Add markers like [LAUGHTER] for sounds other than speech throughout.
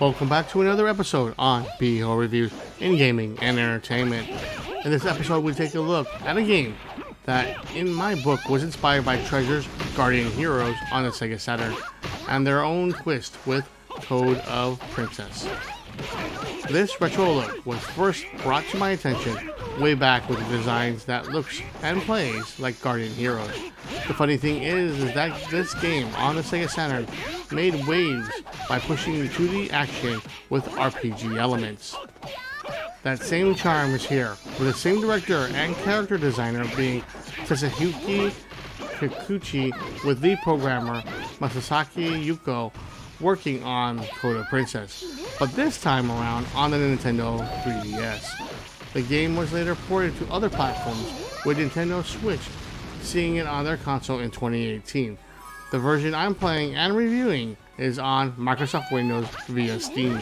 Welcome back to another episode on BeHo Reviews in Gaming and Entertainment. In this episode, we take a look at a game that, in my book, was inspired by Treasure's Guardian Heroes on the Sega Saturn, and their own twist with Code of Princess. This retro look was first brought to my attention way back with the designs that looks and plays like Guardian Heroes. The funny thing is, is that this game on the Sega Saturn made waves by pushing 2D action with RPG elements. That same charm is here, with the same director and character designer being Tetsuhiko Kikuchi with lead programmer Masasaki Yuko working on Code of Princess, but this time around on the Nintendo 3DS. The game was later ported to other platforms, with Nintendo Switch seeing it on their console in 2018. The version I'm playing and reviewing is on Microsoft Windows via Steam.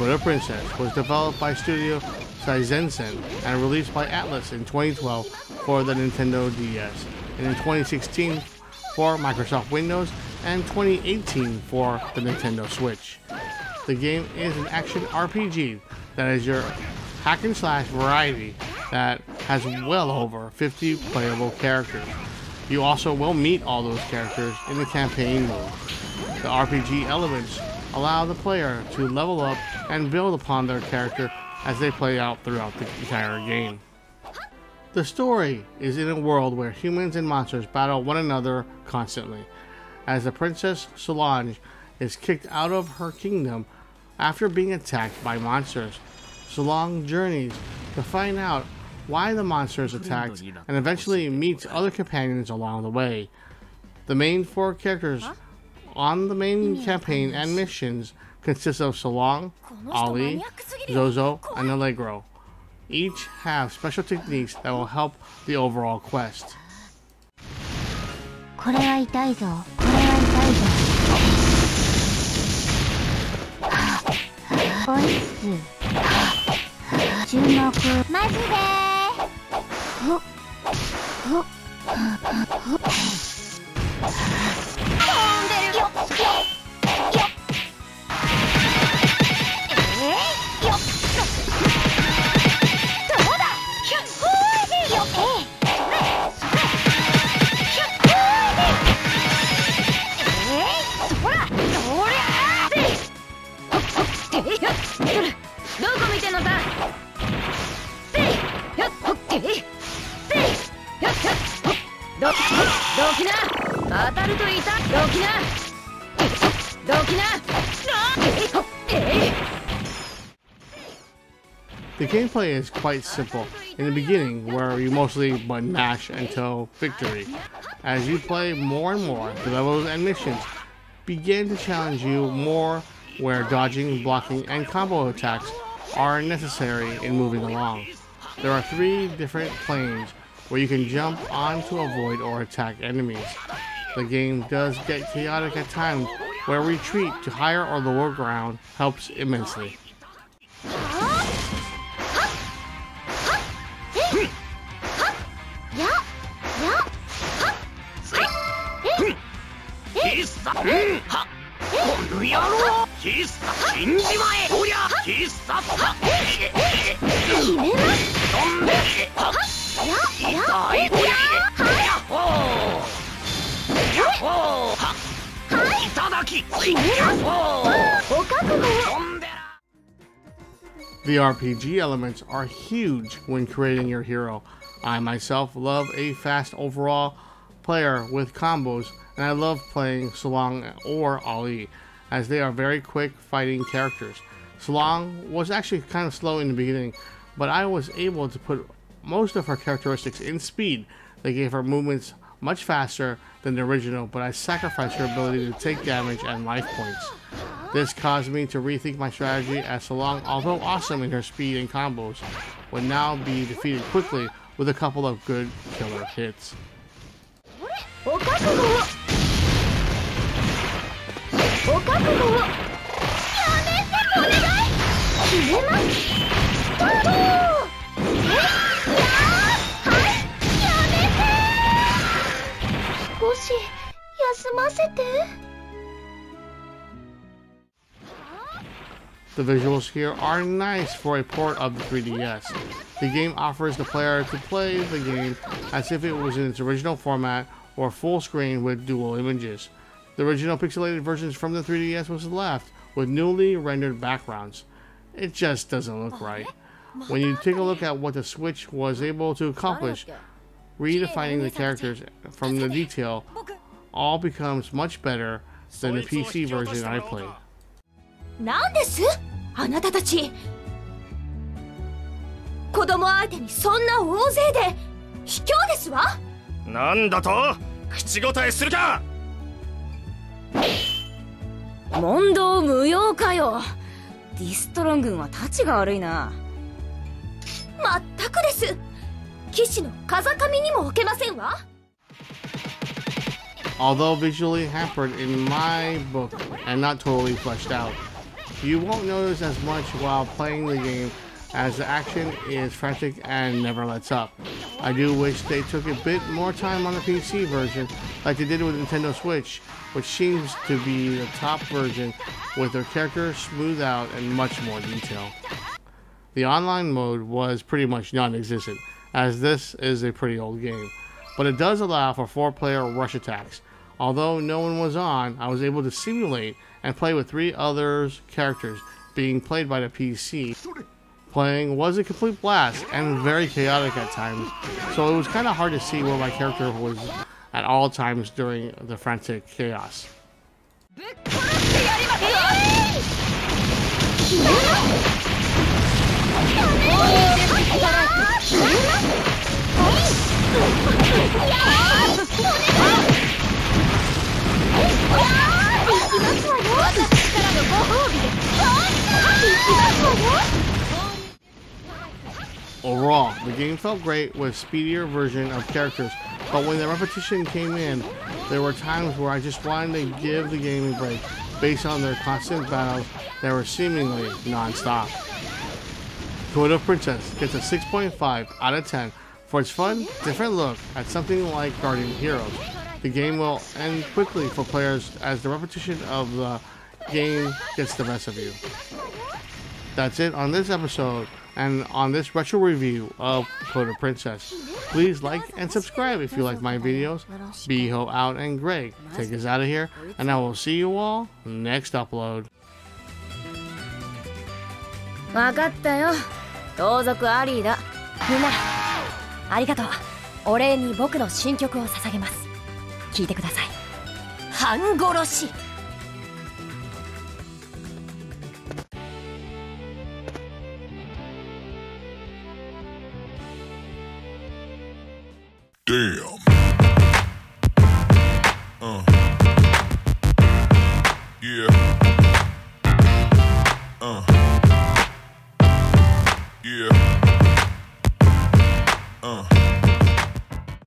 Of Princess was developed by Studio Saizensen and released by Atlus in 2012 for the Nintendo DS, and in 2016 for Microsoft Windows and 2018 for the Nintendo Switch. The game is an action RPG that is your hack and slash variety that has well over 50 playable characters. You also will meet all those characters in the campaign mode. The RPG elements allow the player to level up and build upon their character as they play out throughout the entire game. The story is in a world where humans and monsters battle one another constantly, as the Princess Solange is kicked out of her kingdom after being attacked by monsters so long journeys to find out why the monster is attacked and eventually meets other companions along the way. The main four characters on the main campaign and missions consist of Solange, Ali, Zozo, and Allegro. Each have special techniques that will help the overall quest. 注目。マジでほっほっほっ飛ん きなどきなえいほっえい The gameplay is quite simple in the beginning, where you mostly button mash until victory. As you play more and more, the levels and missions begin to challenge you more, where dodging, blocking, and combo attacks are necessary in moving along. There are three different planes where you can jump on to avoid or attack enemies. The game does get chaotic at times, where retreat to higher or lower ground helps immensely. The RPG elements are huge when creating your hero. I myself love a fast overall player with combos, and I love playing Solange or Ali, as they are very quick fighting characters. Solange was actually kind of slow in the beginning, but I was able to put most of her characteristics in speed. They gave her movements much faster than the original, but I sacrificed her ability to take damage and life points. This caused me to rethink my strategy as Solange, although awesome in her speed and combos, would now be defeated quickly with a couple of good killer hits. The visuals here are nice for a port of the 3DS. The game offers the player to play the game as if it was in its original format or full screen with dual images. The original pixelated versions from the 3DS was left with newly rendered backgrounds. It just doesn't look right. When you take a look at what the Switch was able to accomplish, redefining the characters from the detail all becomes much better than the PC version I played. なんです？あなたたち。子供相手にそんな大勢で卑怯ですわ。なんだと？口答えするか！問答無用かよ。ディストロン軍はタチが悪いな。まったくです。騎士の風上にも置けませんわ。Although visually hampered in my book and not totally fleshed out, you won't notice as much while playing the game as the action is frantic and never lets up. I do wish they took a bit more time on the PC version like they did with Nintendo Switch, which seems to be the top version with their characters smoothed out and much more detail. The online mode was pretty much non-existent, as this is a pretty old game, but it does allow for four-player rush attacks. Although no one was on, I was able to simulate and play with three other characters being played by the PC. Playing was a complete blast and very chaotic at times, so it was kind of hard to see where my character was at all times during the frantic chaos. [LAUGHS] Overall. The game felt great with speedier version of characters, but when the repetition came in, there were times where I just wanted to give the game a break based on their constant battles that were seemingly non-stop. Code of Princess gets a 6.5 out of 10 for its fun, different look at something like Guardian Heroes. The game will end quickly for players as the repetition of the game gets the best of you. That's it on this episode and on this retro review of Code of Princess. Please like and subscribe if you like my videos. Beho out and Greg take us out of here, and I will see you all next upload. わかったよ盗賊アリーだみんなありがとうお礼に僕の新曲を捧げます聞いてください半殺し Damn.